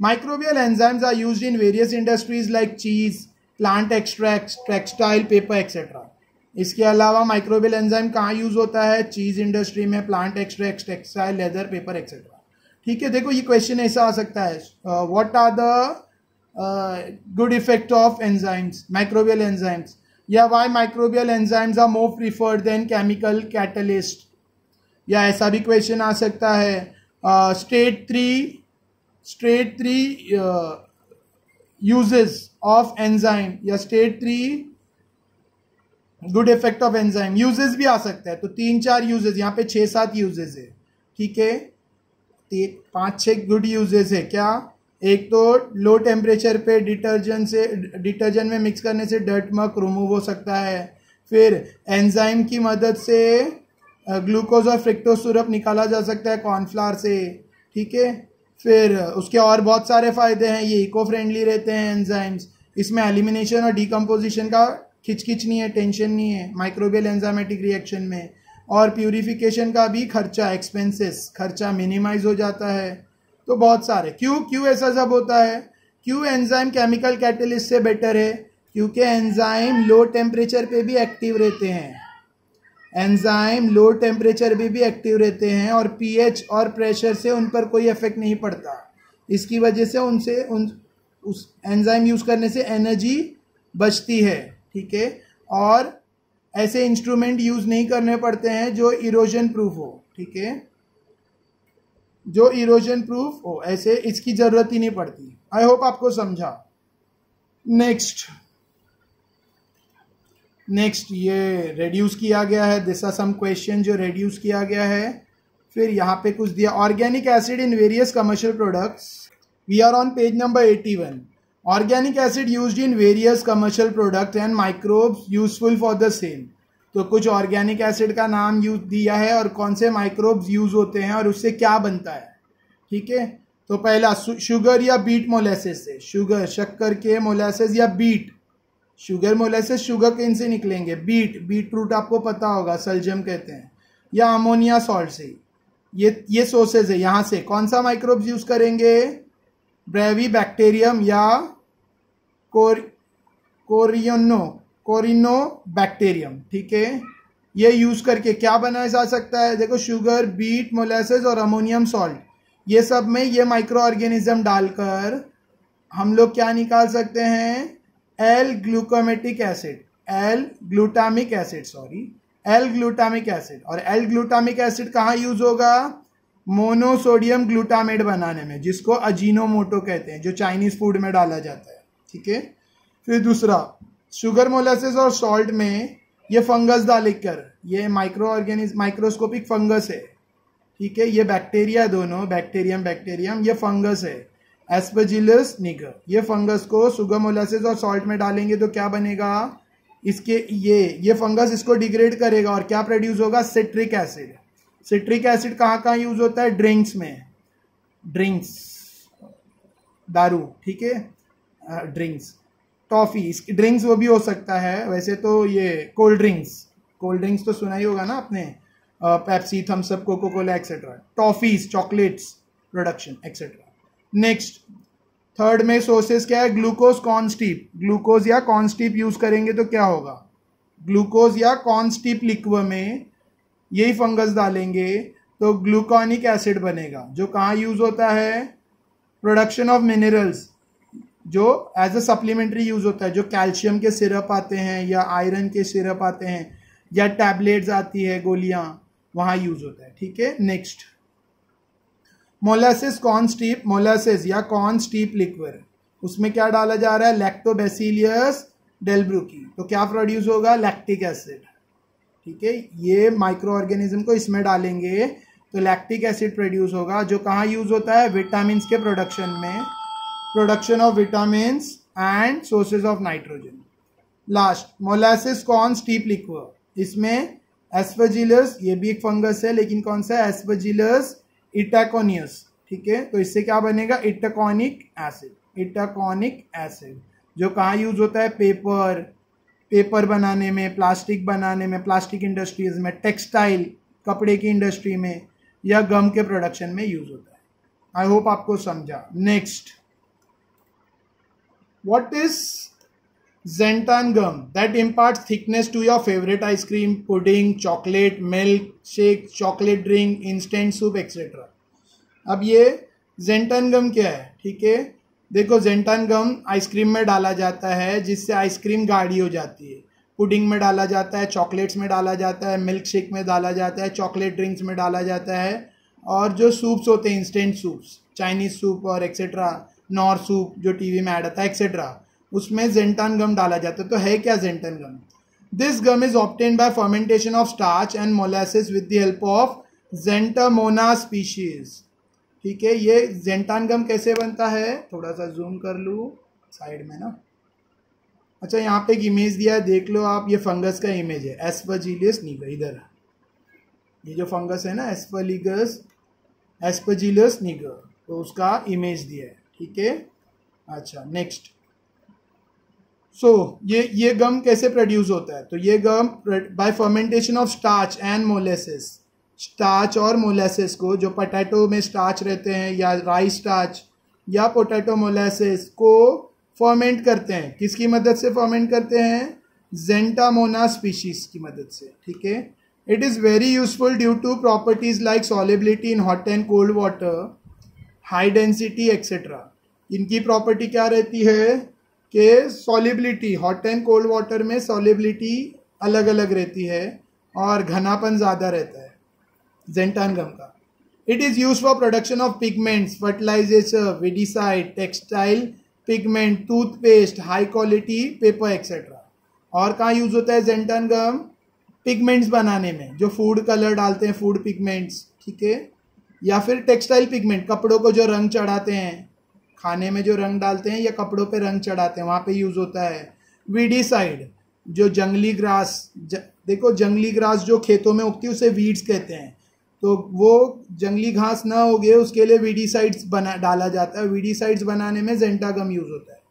microbial enzymes are used in various industries like cheese plant extract textile paper etcetera इसके अलावा माइक्रोबियल एंजाइम कहाँ यूज़ होता है? चीज़ इंडस्ट्री में plant extract textile leather paper etcetera ठीक है देखो ये क्वेश्चन ऐसा आ सकता है। What are the good effect of enzymes, microbial enzymes. या why microbial enzymes are more preferred than chemical catalyst या ऐसा भी क्वेश्चन आ सकता है। State three state three uses of enzyme या state three good effect of enzyme uses भी आ सकता है। तो तीन चार यूजेस यहाँ पे छः सात यूजेस है। ठीक है? पाँच छः गुड यूजेस है। क्या? एक तो लो टेम्परेचर पे डिटर्जेंट से डिटर्जेंट में मिक्स करने से डर्ट मक रिमूव हो सकता है। फिर एंजाइम की मदद से ग्लूकोज और फ्रिक्टोज सिरप निकाला जा सकता है कॉर्नफ्लावर से। ठीक है? फिर उसके और बहुत सारे फ़ायदे हैं। ये इको फ्रेंडली रहते हैं एंजाइम्स इसमें एलिमिनेशन और डिकम्पोजिशन का खिचखिच नहीं है टेंशन नहीं है माइक्रोबियल एंजामेटिक रिएक्शन में। और प्यूरिफिकेशन का भी खर्चा एक्सपेंसेस खर्चा मिनिमाइज हो जाता है। तो बहुत सारे। क्यों? क्यों ऐसा सब होता है? क्यों एंजाइम केमिकल कैटलिस्ट से बेटर है? क्योंकि एंजाइम लो टेम्परेचर पे भी एक्टिव रहते हैं। एंजाइम लो टेम्परेचर पे भी एक्टिव रहते हैं और पीएच और प्रेशर से उन पर कोई इफ़ेक्ट नहीं पड़ता। इसकी वजह से उनसे उन, उस एंजाइम यूज़ करने से एनर्जी बचती है। ठीक है? और ऐसे इंस्ट्रूमेंट यूज़ नहीं करने पड़ते हैं जो इरोजन प्रूफ हो, ठीक है? जो इरोजन प्रूफ हो, ऐसे इसकी ज़रूरत ही नहीं पड़ती। आई होप आपको समझा। नेक्स्ट नेक्स्ट ये रेड्यूस किया गया है। दिस आर सम क्वेश्चन जो रेड्यूस किया गया है। फिर यहाँ पे कुछ दिया। Organic acid in various commercial products we are on page number eighty one organic acid use in various commercial product and microbes useful for the same तो कुछ ऑर्गेनिक एसिड का नाम यूज़ दिया है और कौन से माइक्रोब्स यूज़ होते हैं और उससे क्या बनता है? ठीक है? तो पहला शुगर या बीट मोलेसिस से। शुगर शक्कर के मोलेसिस या beet sugar molasses sugarcane से निकलेंगे। बीट बीट रूट आपको पता होगा सल्जम कहते हैं। या अमोनिया सॉल्ट से। ये ये सोर्सेज है, यहाँ से। कौन सा माइक्रोब्स यूज़ करेंगे? ब्रेवी बैक्टीरियम या कोर, कोरियनो कोरिनो बैक्टीरियम ठीक है? ये यूज़ करके क्या बनाया जा सकता है? देखो शुगर बीट मोलेसेस और अमोनियम सॉल्ट ये सब में ये माइक्रो ऑर्गेनिज्म डालकर हम लोग क्या निकाल सकते हैं? L glucomatic acid L glutamic acid sorry L glutamic acid और एल ग्लूटामिक एसिड कहाँ यूज़ होगा? मोनोसोडियम ग्लूटामेट बनाने में, जिसको अजीनोमोटो कहते हैं, जो चाइनीज़ फ़ूड में डाला जाता है। ठीक है? फिर दूसरा शुगर मोलासिस और सॉल्ट में ये फंगस डालकर ये माइक्रो ऑर्गेनिज माइक्रोस्कोपिक फंगस है। ठीक है? ये बैक्टीरिया दोनों बैक्टीरियम बैक्टीरियम ये फंगस है। एस्पजिलस निगर ये फंगस को शुगर मोलासिस और सॉल्ट में डालेंगे तो क्या बनेगा? इसके ये ये फंगस इसको डिग्रेड करेगा और क्या प्रोड्यूस होगा? सिट्रिक एसिड सिट्रिक एसिड कहाँ कहाँ यूज़ होता है? ड्रिंक्स में। ड्रिंक्स दारू, ठीक है? ड्रिंक्स टॉफी ड्रिंक्स वो भी हो सकता है। वैसे तो ये कोल्ड ड्रिंक्स कोल्ड ड्रिंक्स तो सुना ही होगा ना आपने? Pepsi Thums Up Coca Cola etcetera toffees chocolates production etcetera next third में सोर्सेस क्या है? ग्लूकोज कॉन्स्टीप ग्लूकोज या कॉन्स्टीप यूज़ करेंगे तो क्या होगा? ग्लूकोज या कॉन्स्टीप लिक्व में यही फंगस डालेंगे तो ग्लूकॉनिक एसिड बनेगा, जो कहाँ यूज़ होता है? प्रोडक्शन ऑफ़ मिनरल्स जो एज अ सप्लीमेंट्री यूज़ होता है, जो कैल्शियम के सिरप आते हैं या आयरन के सिरप आते हैं या टैबलेट्स आती है, गोलियाँ, वहाँ यूज़ होता है, ठीक है? Next molasses corn steep molasses या कॉर्न स्टीप लिक्वर उसमें क्या डाला जा रहा है? लैक्टोबेसिलियस डेलब्रुकी तो क्या प्रोड्यूस होगा? लैक्टिक एसिड ठीक है? ये माइक्रो ऑर्गेनिज्म को इसमें डालेंगे तो लैक्टिक एसिड प्रोड्यूस होगा, जो कहाँ यूज़ होता है? विटामिन के प्रोडक्शन में. Production of vitamin and sources of nitrogen last molasses corn steep liquor इसमें एस्पजिलस ये भी एक फंगस है, लेकिन कौन सा है? एस्पजिलस इटाकोनियस ठीक है? तो इससे क्या बनेगा? इटाकॉनिक एसिड इटाकॉनिक एसिड जो कहाँ यूज़ होता है? पेपर पेपर बनाने में प्लास्टिक बनाने में प्लास्टिक इंडस्ट्रीज़ में टेक्सटाइल कपड़े की इंडस्ट्री में, या गम के प्रोडक्शन में यूज़ होता है। आई होप आपको समझा। Next what is xanthan gum that impart thickness to your favourite ice cream pudding chocolate milkshake chocolate drink instant soup etcetera अब ये जेंटन गम क्या है? ठीक है? देखो जेंटन गम आइसक्रीम में डाला जाता है, जिससे आइसक्रीम गाढ़ी हो जाती है। पुडिंग में डाला जाता है चॉकलेट्स में डाला जाता है मिल्क शेक में डाला जाता है चॉकलेट ड्रिंक्स में डाला जाता है। और जो सूप्स होते हैं इंस्टेंट सूप्स चाइनीज़ सूप और एक्सेट्रा नॉर सूप, जो टीवी में ऐड आता है एक्सेट्रा उसमें जेंटान गम डाला जाता है तो है क्या xanthan gum this gum is obtained by fermentation of starch and molasses with the help of xanthomonas species ठीक है, ये जेंटान गम कैसे बनता है? थोड़ा सा जूम कर लूँ साइड में ना। अच्छा यहाँ पे एक इमेज दिया है, देख लो आप, ये फंगस का इमेज है। एस्पजीलियस निगर इधर। ये जो फंगस है ना एस्पलिगस एस्पजीलियस निगर तो उसका इमेज दिया है। ठीक है? अच्छा नेक्स्ट सो so, ये ये गम कैसे प्रोड्यूस होता है? तो ये gum by fermentation of starch and molasses starch और मोलेसिस को जो पोटैटो में स्टार्च रहते हैं या राइस स्टार्च या पोटैटो मोलेसिस को फर्मेंट करते हैं। किसकी मदद से फर्मेंट करते हैं? जेंटामोना स्पीशीज की मदद से ठीक है? It is very useful due to properties like solubility in hot and cold water high density etcetera इनकी प्रॉपर्टी क्या रहती है? कि solubility hot and cold water में सॉलिबिलिटी अलग अलग रहती है और घनापन ज़्यादा रहता है जेंटान गम का it is use for production of pigments fertilization weedicide textile pigment toothpaste high quality paper etcetera और कहाँ यूज़ होता है जेंटान गम पिगमेंट्स बनाने में, जो फ़ूड कलर डालते हैं फ़ूड पिगमेंट्स ठीक है? या फिर टेक्सटाइल पिगमेंट कपड़ों को जो रंग चढ़ाते हैं खाने में जो रंग डालते हैं या कपड़ों पे रंग चढ़ाते हैं वहाँ पे यूज़ होता है। वीडीसाइड जो जंगली ग्रास ज, देखो जंगली ग्रास जो खेतों में उगती है उसे वीड्स कहते हैं। तो वो जंगली घास ना हो गए उसके लिए वीडीसाइड्स बना डाला जाता है। वीडीसाइड्स बनाने में जेंटागम यूज़ होता है।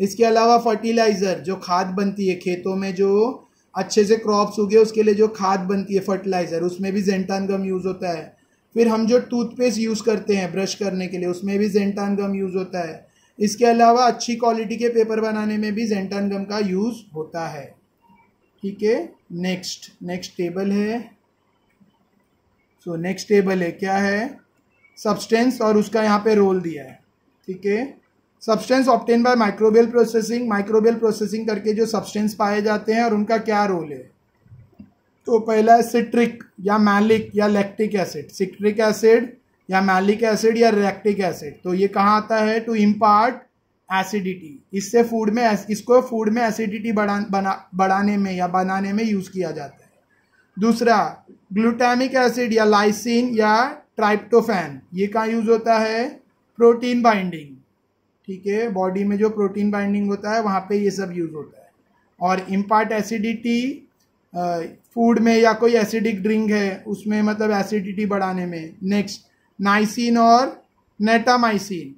इसके अलावा फर्टिलाइज़र जो खाद बनती है खेतों में जो अच्छे से क्रॉप्स उगे उसके लिए जो खाद बनती है फर्टिलाइज़र उसमें भी जेंटान गम यूज़ होता है। फिर हम जो टूथपेस्ट यूज़ करते हैं ब्रश करने के लिए, उसमें भी जेंटान गम यूज़ होता है। इसके अलावा अच्छी क्वालिटी के पेपर बनाने में भी जेंटान गम का यूज़ होता है। ठीक है नेक्स्ट नेक्स्ट टेबल है। सो नेक्स्ट टेबल है, क्या है? सब्सटेंस और उसका यहाँ पे रोल दिया है। ठीक है substance obtained by microbial processing microbial processing करके जो सब्सटेंस पाए जाते हैं और उनका क्या रोल है? तो पहला है सिट्रिक या मैलिक या लैक्टिक एसिड सिट्रिक एसिड या मैलिक एसिड या रिएक्टिक एसिड तो ये कहाँ आता है? टू इम्पार्ट एसिडिटी इससे फ़ूड में इसको फ़ूड में एसिडिटी बढ़ा बना बढ़ाने में या बनाने में यूज़ किया जाता है। दूसरा ग्लूटामिक एसिड या लाइसिन या ट्राइप्टोफैन ये कहाँ यूज़ होता है? प्रोटीन बाइंडिंग ठीक है? बॉडी में जो प्रोटीन बाइंडिंग होता है, वहाँ पे ये सब यूज़ होता है। और इम्पार्ट एसिडिटी फ़ूड में या कोई एसिडिक ड्रिंक है, उसमें मतलब एसिडिटी बढ़ाने में। नेक्स्ट नाइसिन और नेटामाइसिन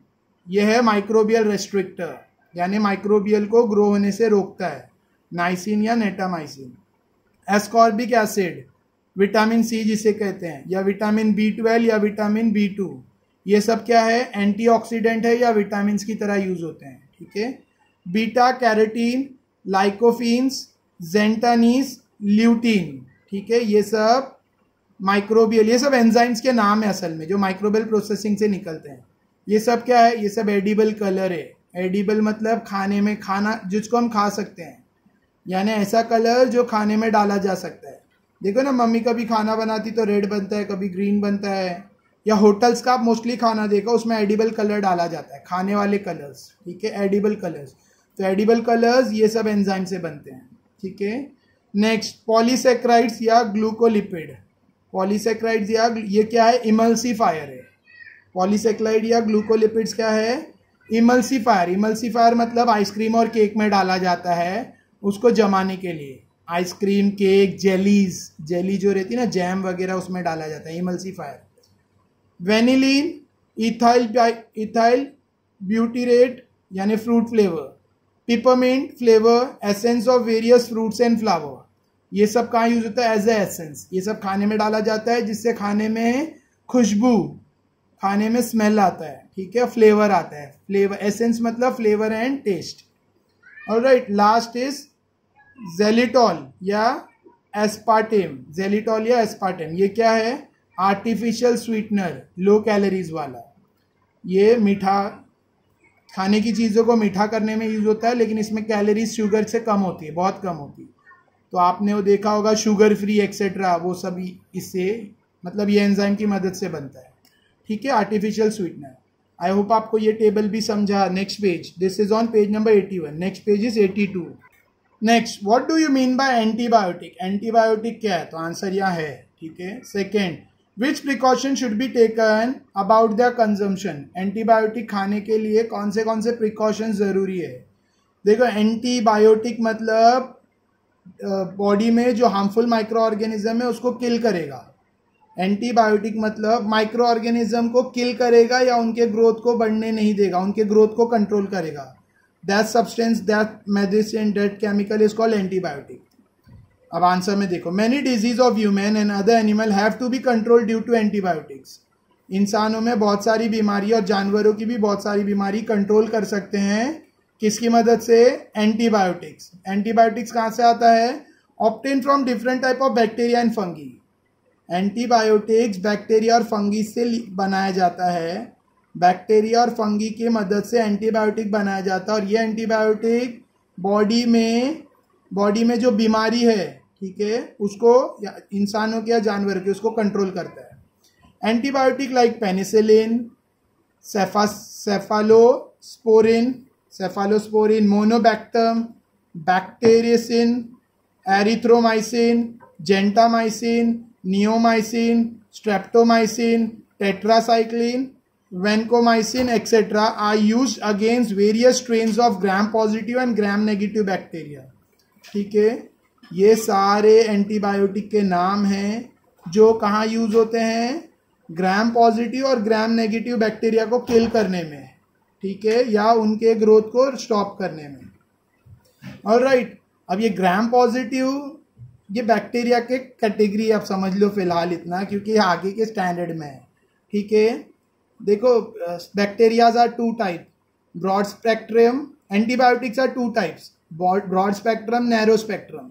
यह है माइक्रोबियल रेस्ट्रिक्टर यानी माइक्रोबियल को ग्रो होने से रोकता है। नाइसिन या natamycin ascorbic acid vitamin C जिसे कहते हैं, या विटामिन बी ट्वेल्व या विटामिन बी टू ये सब क्या है? एंटीऑक्सीडेंट है या विटामिन की तरह यूज़ होते हैं, ठीक है? Beta carotene lycopenes xanthines lutein, ठीक है? ये सब माइक्रोबियल ये सब एंजाइम्स के नाम है असल में, जो माइक्रोबियल प्रोसेसिंग से निकलते हैं। ये सब क्या है? ये सब एडिबल कलर है। एडिबल मतलब खाने में, खाना, जिसको हम खा सकते हैं। यानी ऐसा कलर जो खाने में डाला जा सकता है। देखो ना, मम्मी कभी खाना बनाती तो रेड बनता है, कभी ग्रीन बनता है। या होटल्स का आप मोस्टली खाना देखो, उसमें एडिबल कलर डाला जाता है, खाने वाले कलर्स ठीक है? एडिबल कलर्स तो एडिबल कलर्स ये सब एंजाइम से बनते हैं, ठीक है? नेक्स्ट, पॉलीसेक्राइड्स या ग्लूकोलिपिड। पॉलीसेक्राइड्स या ये क्या है? इमल्सीफायर है। पॉलीसेक्राइड या ग्लूकोलिपिड्स क्या है? इमल्सीफायर। इमल्सीफायर मतलब आइसक्रीम और केक में डाला जाता है उसको जमाने के लिए। आइसक्रीम, केक, जेलीज, जेली जो रहती है ना, जैम वगैरह उसमें डाला जाता है, emulsifier. Vanillin, ethyl ethyl butyrate, यानी fruit flavour. Peppermint flavour essence of various fruits and flower ये सब कहाँ यूज़ होता है? एज ए एसेंस ये सब खाने में डाला जाता है, जिससे खाने में खुशबू, खाने में स्मेल आता है, ठीक है? फ्लेवर आता है. फ्लेवर एसेंस मतलब फ्लेवर एंड टेस्ट और राइट लास्ट इज़ जेलिटॉल या एस्पार्टेम जेलिटॉल या एस्पार्टेम ये क्या है? आर्टिफिशियल स्वीटनर लो कैलोरीज वाला. ये मीठा खाने की चीज़ों को मीठा करने में यूज़ होता है, लेकिन इसमें कैलोरीज शुगर से कम होती है, बहुत कम होती है। तो आपने वो देखा होगा शुगर फ्री एक्सेट्रा वो सभी इससे मतलब ये एंजाइम की मदद से बनता है। ठीक है? आर्टिफिशियल स्वीटनर आई होप आपको ये टेबल भी समझा। Next page this is on page number eighty one next page is eighty two next what do you mean by antibiotic antibiotic क्या है? तो आंसर यहाँ है। ठीक है? Second which precaution should be taken about the consumption antibiotic खाने के लिए कौन से कौन से प्रिकॉशन ज़रूरी है? देखो एंटीबायोटिक मतलब बॉडी में जो हार्मफुल माइक्रो ऑर्गेनिज्म है, उसको किल करेगा। एंटीबायोटिक मतलब माइक्रो ऑर्गेनिज्म को किल करेगा या उनके ग्रोथ को बढ़ने नहीं देगा, उनके ग्रोथ को कंट्रोल करेगा। That substance that medicine that chemical is called antibiotic अब आंसर में देखो many diseases of human and other animal have to be control due to antibiotics इंसानों में बहुत सारी बीमारी और जानवरों की भी बहुत सारी बीमारी कंट्रोल कर सकते हैं। किसकी मदद से? एंटीबायोटिक्स एंटीबायोटिक्स कहाँ से आता है? Obtain from different type of bacteria and fungi antibiotics bacteria और फंगी से बनाया जाता है। बैक्टीरिया और फंगी की मदद से एंटीबायोटिक बनाया जाता है और ये एंटीबायोटिक बॉडी में बॉडी में जो बीमारी है ठीक है, उसको इंसानों के या जानवर के उसको कंट्रोल करता है। Antibiotic like penicillin cepha cephalosporin cephalosporin monobactam bacteriocin erythromycin gentamicin neomycin streptomycin tetracycline vancomycin etcetera are use against various strain of gram positive and gram negative bacteria ठीक है? ये सारे एंटीबायोटिक के नाम हैं जो कहाँ यूज़ होते हैं? ग्राम पॉजिटिव और ग्राम नेगेटिव बैक्टीरिया को किल करने में ठीक है? या उनके ग्रोथ को स्टॉप करने में। और राइट right, अब ये ग्राम पॉजिटिव ये बैक्टीरिया के कैटेगरी आप समझ लो फ़िलहाल इतना क्योंकि ये आगे के स्टैंडर्ड में है ठीक है? देखो bacterias are two type broad spectrum antibiotics are two types broad spectrum narrow spectrum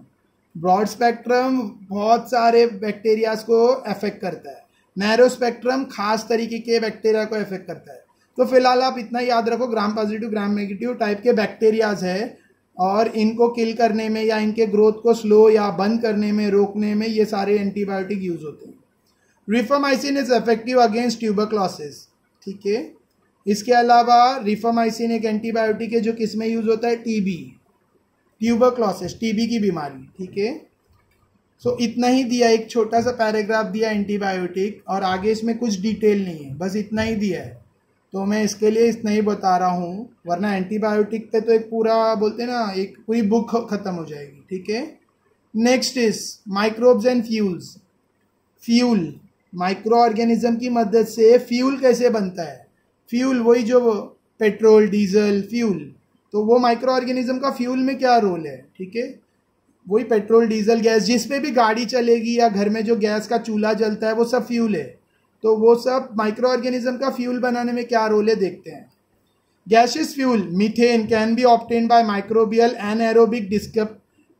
broad spectrum बहुत सारे बैक्टीरियाज को अफेक्ट करता है। नैरो स्पेक्ट्रम खास तरीके के बैक्टीरिया को अफेक्ट करता है। तो फ़िलहाल आप इतना याद रखो gram positive gram negative type के बैक्टीरियाज है और इनको किल करने में या इनके ग्रोथ को स्लो या बंद करने में, रोकने में ये सारे एंटीबायोटिक यूज़ होते हैं। Rifamycin is effective against tuberculosis ठीक है? इसके अलावा रिफामाइसिन एक एंटीबायोटिक है जो किसमें यूज़ होता है? टीबी ट्यूबरक्लोसिस टीबी की बीमारी, ठीक है? सो इतना ही दिया, एक छोटा सा पैराग्राफ दिया एंटीबायोटिक और आगे इसमें कुछ डिटेल नहीं है, बस इतना ही दिया है। तो मैं इसके लिए इतना ही बता रहा हूँ, वरना एंटीबायोटिक पे तो एक पूरा, बोलते ना, एक पूरी बुक खत्म हो जाएगी, ठीक है? Next is microbes and fuels fuel microorganism की मदद से फ्यूल कैसे बनता है? फ्यूल वही जो पेट्रोल डीजल फ्यूल तो वो माइक्रो ऑर्गेनिज्म का फ्यूल में क्या रोल है? ठीक है? वही पेट्रोल डीजल गैस जिस पे भी गाड़ी चलेगी या घर में जो गैस का चूल्हा जलता है, वो सब फ्यूल है। तो वो सब माइक्रो ऑर्गेनिज्म का फ्यूल बनाने में क्या रोल है देखते हैं। Gaseous fuel methane can be obtain by microbial anaerobic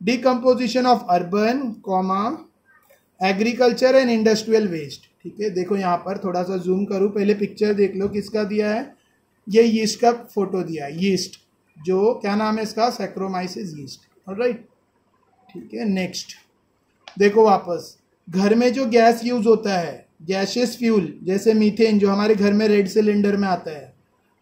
decomposition of urban comma agriculture and industrial waste ठीक है? देखो यहाँ पर थोड़ा सा जूम करूँ। पहले पिक्चर देख लो किसका दिया है। ये यीस्ट का फ़ोटो दिया है। यीस्ट जो, क्या नाम है इसका? सेक्रोमाइसिस यीस्ट राइट ठीक है नेक्स्ट देखो वापस। घर में जो गैस यूज़ होता है गैशियस फ्यूल जैसे मीथेन जो हमारे घर में रेड सिलेंडर में आता है,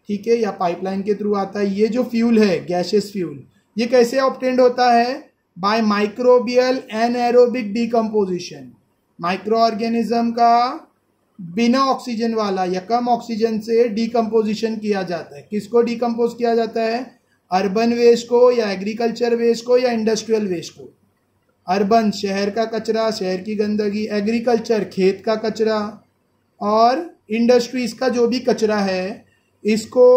ठीक है, या पाइपलाइन के थ्रू आता है, ये जो फ्यूल है गैशियस फ्यूल ये कैसे ऑप्टेंड होता है? By microbial anaerobic decomposition microorganism का बिना ऑक्सीजन वाला या कम ऑक्सीजन से डिकम्पोजिशन किया जाता है। किसको डिकम्पोज किया जाता है? अर्बन वेस्ट को या एग्रीकल्चर वेस्ट को या इंडस्ट्रियल वेस्ट को? अर्बन शहर का कचरा, शहर की गंदगी एग्रीकल्चर खेत का कचरा, और इंडस्ट्रीज़ का जो भी कचरा है, इसको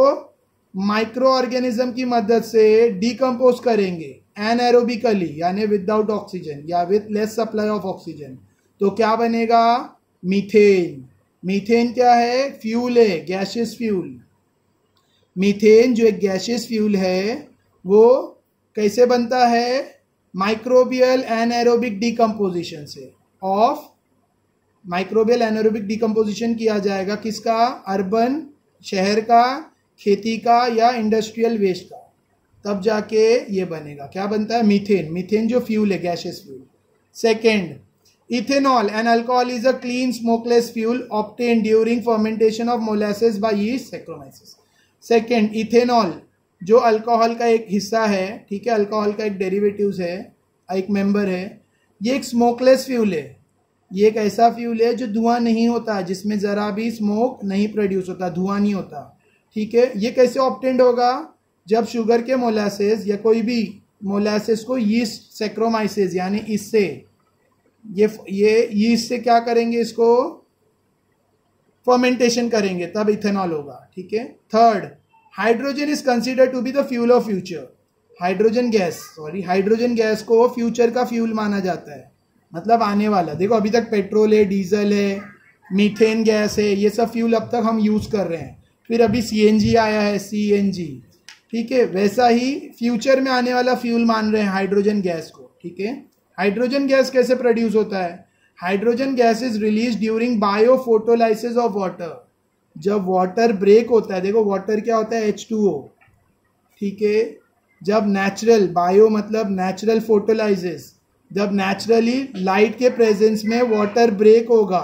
माइक्रो ऑर्गेनिज्म की मदद से डिकम्पोज करेंगे एनएरोबिकली यानी विदाउट ऑक्सीजन या with less supply of oxygen तो क्या बनेगा? मीथेन मीथेन क्या है? फ्यूल है गैशियस फ्यूल मीथेन, जो एक गैशियस फ्यूल है, वो कैसे बनता है? माइक्रोबियल एनएरोबिक डिकम्पोजिशन से। ऑफ़ माइक्रोबियल एनएरोबिक डिकम्पोजिशन किया जाएगा किसका? अर्बन शहर का, खेती का या इंडस्ट्रियल वेस्ट का। तब जाके ये बनेगा। क्या बनता है? मीथेन मीथेन जो फ्यूल है gaseous fuel second ethanol and alcohol is a clean smokeless fuel obtain during fermentation of molasses by saccharomyces second ethanol जो अल्कोहल का एक हिस्सा है, ठीक है? अल्कोहल का एक डेरिवेटिव्स है, एक मेंबर है, ये एक स्मोकलेस फ्यूल है। ये एक ऐसा फ्यूल है जो धुआँ नहीं होता, जिसमें ज़रा भी स्मोक नहीं प्रोड्यूस होता, धुआँ नहीं होता, ठीक है? ये कैसे ऑप्टेंड होगा? जब शुगर के मोलासेस या कोई भी मोलासेस को यीस्ट सेक्रोमाइसिस यानी इससे, ये ये यीस्ट से क्या करेंगे इसको? फर्मेंटेशन करेंगे, तब इथेनॉल होगा, ठीक है? Third hydrogen is consider to be the fuel of future hydrogen gas sorry hydrogen gas को फ्यूचर का फ्यूल माना जाता है। मतलब आने वाला, देखो अभी तक पेट्रोल है डीजल है मीथेन गैस है, ये सब फ्यूल अब तक हम यूज़ कर रहे हैं। फिर अभी सीएनजी आया है सीएनजी ठीक है? वैसा ही फ्यूचर में आने वाला फ्यूल मान रहे हैं हाइड्रोजन गैस को, ठीक है? हाइड्रोजन गैस कैसे प्रोड्यूस होता है? Hydrogen gas is release during biophotolysis of water. जब वाटर ब्रेक होता है, देखो वाटर क्या होता है? एच टू ओ ठीक है? जब नेचुरल बायो मतलब नेचुरल फोटोलाइसिस जब नेचुरली लाइट के प्रेजेंस में वाटर ब्रेक होगा।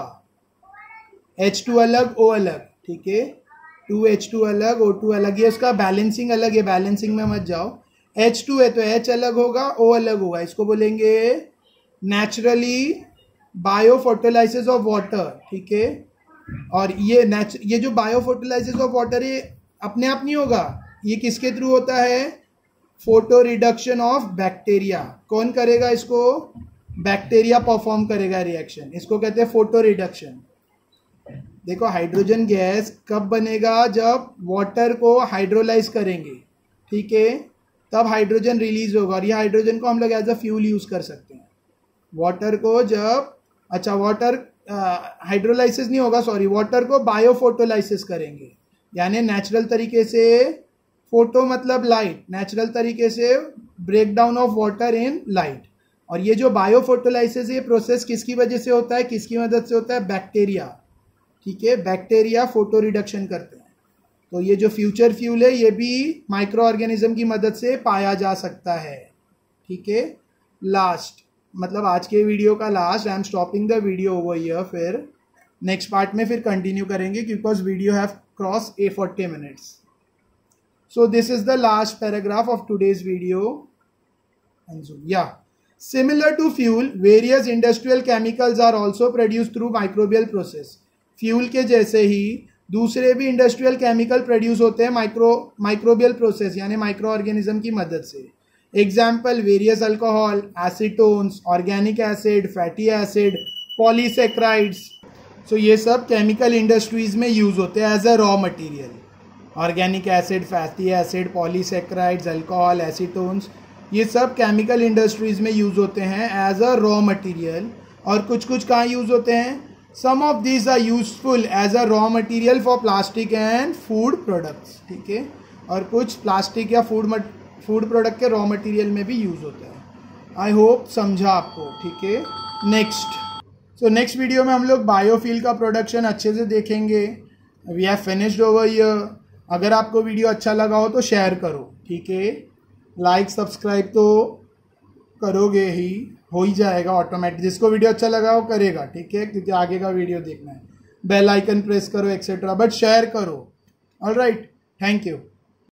एच टू अलग ओ अलग। ठीक है? टू एच टू अलग ओ टू अलग। ये उसका बैलेंसिंग अलग है। बैलेंसिंग में मत जाओ। एच टू है तो एच अलग होगा ओ अलग होगा। इसको बोलेंगे naturally bio photolysis of water ठीक है? और ये नेच ये जो बायो फर्टिलाइसिस ऑफ़ वाटर ये अपने आप नहीं होगा। ये किसके थ्रू होता है? फ़ोटो रिडक्शन ऑफ़ बैक्टीरिया कौन करेगा इसको? बैक्टीरिया परफॉर्म करेगा रिएक्शन इसको कहते हैं फ़ोटो रिडक्शन देखो हाइड्रोजन गैस कब बनेगा? जब वाटर को हाइड्रोलाइज करेंगे। ठीक है? तब हाइड्रोजन रिलीज़ होगा। और ये हाइड्रोजन को हम लोग एज अ फ्यूल यूज़ कर सकते हैं। वाटर को जब अच्छा वाटर हाइड्रोलाइसिस नहीं होगा सॉरी वाटर को बायोफोटोलाइसिस करेंगे। यानी नेचुरल तरीके से फ़ोटो मतलब लाइट नेचुरल तरीके से break down of water in light और ये जो बायोफोटोलाइसिस ये प्रोसेस किसकी वजह से होता है? किसकी मदद से होता है? बैक्टीरिया ठीक है? बैक्टीरिया फ़ोटो रिडक्शन करते हैं। तो ये जो फ्यूचर फ्यूल है, ये भी माइक्रो ऑर्गेनिज्म की मदद से पाया जा सकता है। ठीक है? लास्ट मतलब आज के वीडियो का last I am stopping the video over here फिर नेक्स्ट पार्ट में फिर कंटिन्यू करेंगे because video have cross a forty minutes so this is the last paragraph of today's video या similar to fuel various industrial chemicals are also produce through microbial process fuel के जैसे ही दूसरे भी industrial chemical produce होते हैं micro microbial process यानी micro organism की मदद से। Example various alcohol acetones organic acid fatty acid polysaccharides so ये सब केमिकल इंडस्ट्रीज़ में यूज़ होते हैं as a raw material organic acid fatty acid polysaccharides alcohol acetones ये सब केमिकल इंडस्ट्रीज़ में यूज़ होते हैं एज अ रॉ मटेरियल और कुछ कुछ कहाँ यूज़ होते हैं? Some of these are useful as a raw material for plastic and food products ठीक है? और कुछ प्लास्टिक या फ़ूड फ़ूड प्रोडक्ट के रॉ मटेरियल में भी यूज़ होता है। आई होप समझा आपको, ठीक है? नेक्स्ट सो नेक्स्ट वीडियो में हम लोग बायोफील का प्रोडक्शन अच्छे से देखेंगे। We have finished over here अगर आपको वीडियो अच्छा लगा हो तो शेयर करो, ठीक है? लाइक सब्सक्राइब तो करोगे ही, हो ही जाएगा ऑटोमेटिक जिसको वीडियो अच्छा लगा वो करेगा, ठीक है? क्योंकि आगे का वीडियो देखना है। बेल आइकन प्रेस करो एक्सेट्रा बट शेयर करो। All right thank you